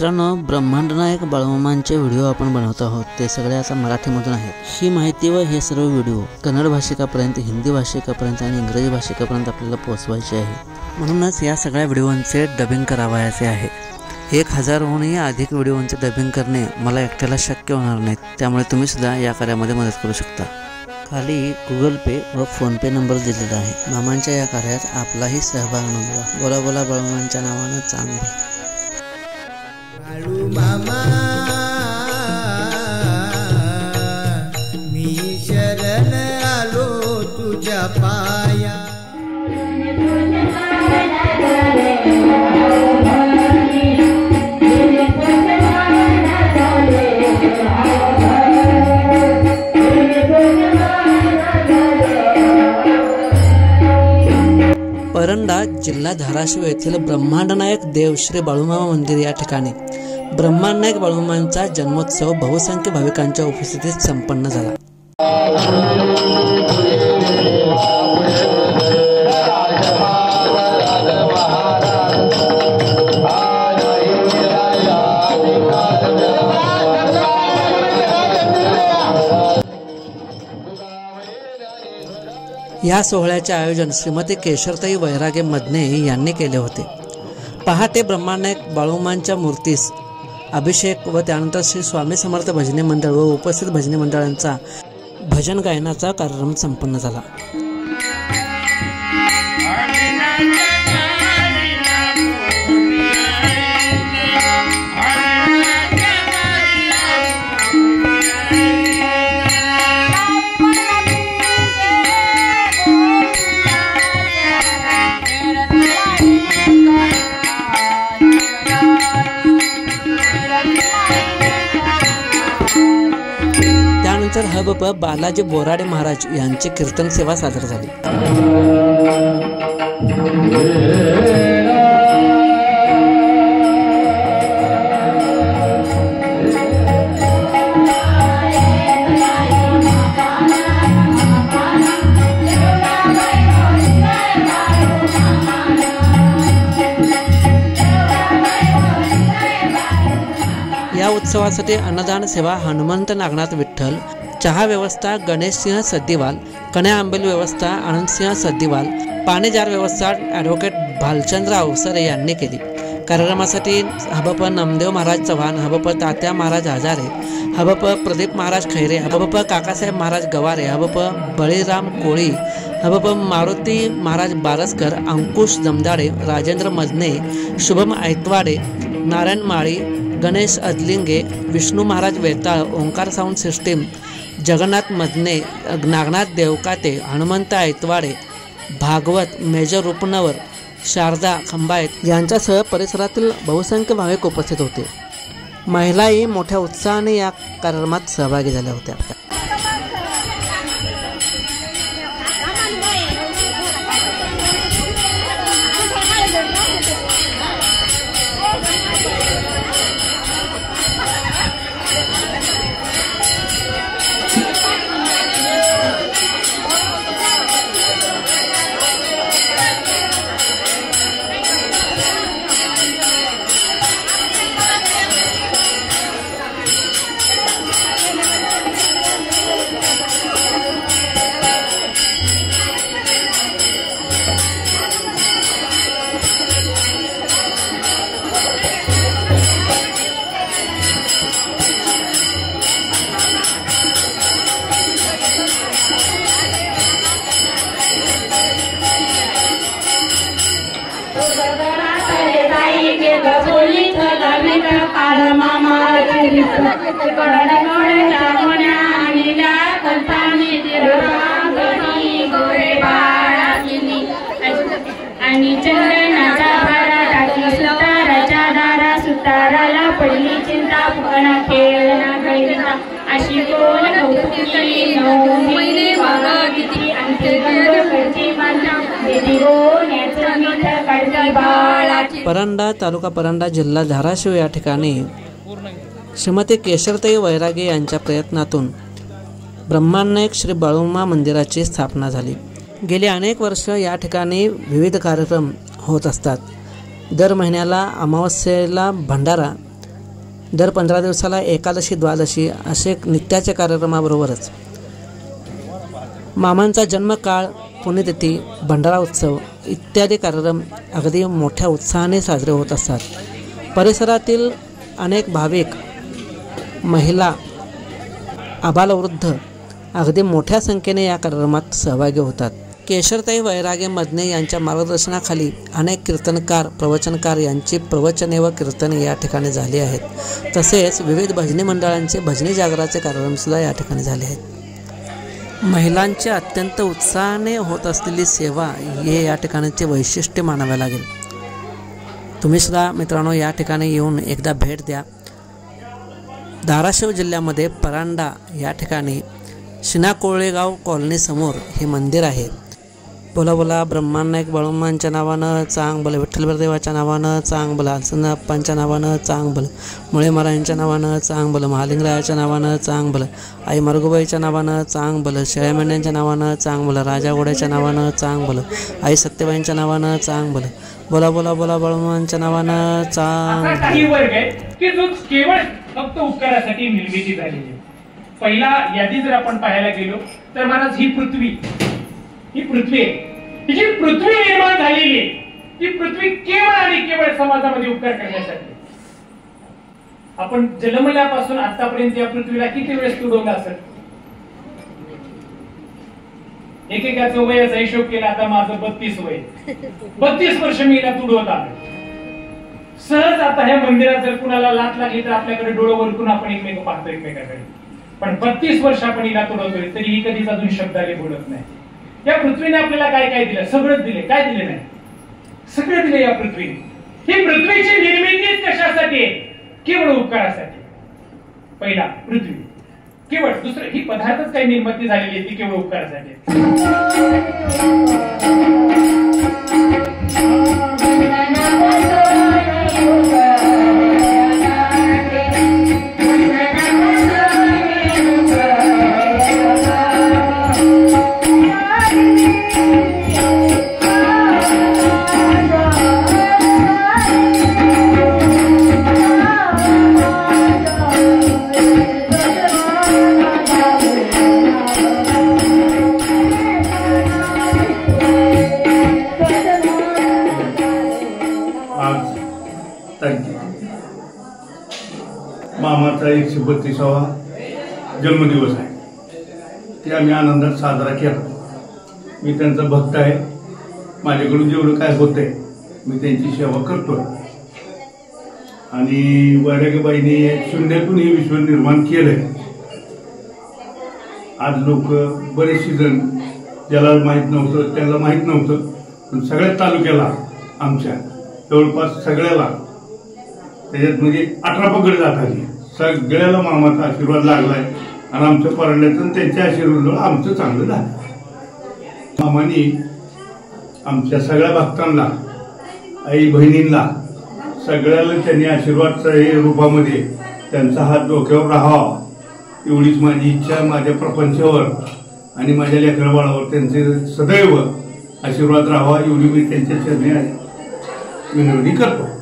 मित्रांनो ब्रह्मांड नायक बाळमामांचे व्हिडिओ आपण बनवत आहोत. ते सगळे आता मराठीमधून आहेत. ही माहिती व हे सर्व व्हिडिओ कन्नड भाषिकापर्यंत हिंदी भाषिकापर्यंत आणि इंग्रजी भाषिकापर्यंत आपल्याला पोहोचवायचे आहे. म्हणूनच या सगळ्या व्हिडिओंचे डबिंग करावायचे आहे. एक हजारहूनही अधिक व्हिडिओंचे डबिंग करणे मला एकट्याला शक्य होणार नाही त्यामुळे तुम्ही सुद्धा या कार्यामध्ये मदत करू शकता. खाली गुगल पे व फोनपे नंबर दिलेला आहे. मामांच्या या कार्यात आपलाही सहभाग नोंदवा. बोला बोला बळमांच्या नावानं चांगलं. बाळू मामा मी शरण आलो तुझ्या पाया जिल्हा धाराशिव येथील ब्रह्मांडनायक देव श्री बाळूमामा मंदिर या ठिकाणी ब्रह्मांडनायक बाळूमामांचा जन्मोत्सव बहुसंख्य भाविकांच्या उपस्थितीत संपन्न झाला. या सोहळ्याचे आयोजन श्रीमती केशरताई वैरागे मदने यांनी केले होते. पहाटे ब्रह्मानायक बाळूमांच्या मूर्तीस. अभिषेक व त्यानंतर श्री स्वामी समर्थ भजनी मंडळ व उपस्थित भजनी मंडळांचा भजन गायनाचा कार्यक्रम संपन्न झाला. त्यानंतर हबप बालाजी बोराडे महाराज यांची कीर्तन सेवा सादर झाली. या उत्सवासाठी अन्नदान सेवा हनुमंत नागनाथ विठ्ठल चहा व्यवस्था गणेशसिंह सद्दीवाल कण्या आंबेल व्यवस्था आनंदसिंह सद्दीवाल पाणीजार व्यवस्था ॲडव्होकेट भालचंद्र अवसरे यांनी केली. कार्यक्रमासाठी हबप नामदेव महाराज चव्हाण हबप तात्या महाराज हजारे हबप प्रदीप महाराज खैरे हबप काकासाहेब महाराज गवारे हबप Baliram Koli हबप Maruti Maharaj Baraskar Ankush Jamdade Rajendra Majane Shubham Aitwade Narayan Mali Ganesh Adlinge Vishnu Maharaj Vetal Omkar sound system Jagannath Madane Nagnath Devkate Hanumant Aitwade Bhagwat major Rupanwar Sharda Khambayat यांच्यासह परिसरातील बहुसंख्य भाविक उपस्थित होते. महिलाही मोठ्या उत्साहाने या कार्यक्रमात सहभागी झाल्या होत्या. आणि चंदनाचा भारा टाकी सुताराच्या दारा सुताराला पडली चिंता फुकणा खेळना अशी कोण कौतुकी नऊ महिने वागा किती गोण्याचं मीठ काढती बाळाची. परंडा तालुका परंडा जिल्हा धाराशिव या ठिकाणी श्रीमती केशरताई वैरागे यांच्या प्रयत्नातून ब्रह्मानायक श्री बाळूमा मंदिराची स्थापना झाली. गेली अनेक वर्ष या ठिकाणी विविध कार्यक्रम होत असतात. दर महिन्याला अमावस्येला भंडारा दर पंधरा दिवसाला एकादशी द्वादशी असे नित्याच्या कार्यक्रमाबरोबरच. मामांचा जन्मकाळ पुण्यतिथी भंडारा उत्सव इत्यादी कार्यक्रम अगदी मोठ्या उत्साहाने साजरे होत असतात. परिसरातील अनेक भाविक महिला आबालवृद्ध अगदी मोठ्या संख्येने या कार्यक्रमात सहभागी होतात. केशरताई वैरागे मदने यांच्या मार्गदर्शनाखाली अनेक कीर्तनकार प्रवचनकार यांची प्रवचने व कीर्तने या ठिकाणी झाली आहेत. तसेच विविध भजनी मंडळांचे भजनी जागराचे कार्यक्रमसुद्धा या ठिकाणी झाले आहेत. महिलांच्या अत्यंत उत्साहाने होत असलेली सेवा हे या ठिकाणचे वैशिष्ट्य मानावे लागेल. तुम्हीसुद्धा मित्रांनो या ठिकाणी येऊन एकदा भेट द्या. धाराशिव जिल्ह्यामध्ये परांडा या ठिकाणी शिना कोळेगाव कॉलनीसमोर हे मंदिर आहे बोला बोला ब्रह्मानायक बाळूमांच्या नावानं चांग बल विठ्ठलबरदेवाच्या नावानं चांग बोला अप्पांच्या नावानं चांग बल मुळे महाराजांच्या नावानं चांग बल महालिंगरायाच्या नावानं चांग बल आई मरगुबाईच्या नावानं चांग बल शेळ्या मेंढ्यांच्या नावानं चांग बल राजा घोड्याच्या नावानं चांग बल आई सत्यबाईंच्या नावानं चांग बल बोला बोला बोला बाळूमांच्या नावानं चांग फक्त उपकारासाठी निर्मिती झालेली आहे. पहिला यादी जर आपण पाहायला गेलो तर महाराज ही पृथ्वी ही पृथ्वी आहे. ही जी पृथ्वी निर्माण झालेली आहे ती पृथ्वी केवळ आणि केवळ समाजामध्ये उपकार करण्यासाठी आपण जन्मल्यापासून आतापर्यंत या पृथ्वीला किती वेळेस तुडवलं असेल? एकेकाचं वयाचा हिशोब केला आता माझं बत्तीस वय. बत्तीस वर्ष मी याला तुडवत आलो सहज आता ह्या मंदिरात जर कुणाला लात लागली तर आपल्याकडे डोळं वरकून आपण एकमेक पाहतो एकमेकाकडे. पण बत्तीस वर्ष आपण हिला तोडवतोय तरी ही कधीच अजून शब्दाने बोलत नाही. या पृथ्वीने आपल्याला काय काय दिलं? सगळंच दिले. काय दिले नाही? सगळं दिले या पृथ्वीने ही पृथ्वीची निर्मिती कशासाठी आहे? केवळ उपकारासाठी. पहिला पृथ्वी. केवळ दुसरं ही पदार्थच काही निर्मिती झालेली आहे ती केवळ उपकारासाठी मामाचा एकशे बत्तीसावा जन्मदिवस आहे. ते आम्ही आनंदात साजरा केला. मी त्यांचा भक्त आहे. माझ्याकडून जेवढं काय होतंय मी त्यांची सेवा करतोय. आणि वैरागीबाईंनी शून्यातून हे विश्व निर्माण केलंय. आज लोक बरेचसे जण ज्याला माहीत नव्हतं त्याला माहीत नव्हतं पण सगळ्याच तालुक्याला आमच्या जवळपास सगळ्याला त्याच्यात म्हणजे अठरा पकड जात आली सगळ्याला मामाचा आशीर्वाद लागलाय. आणि आमच्या परंड्याचं त्यांच्या आशीर्वादामुळे आमचं चांगलं झालं. मामानी आमच्या सगळ्या भक्तांना आई बहिणींना सगळ्याला त्यांनी आशीर्वादच्या हे रूपामध्ये त्यांचा हात डोक्यावर राहावा. एवढीच माझी इच्छा माझ्या प्रपंचावर आणि माझ्या लेकरबाळावर त्यांचे सदैव आशीर्वाद राहावा एवढी मी त्यांच्या चरणी विनवणी करतो.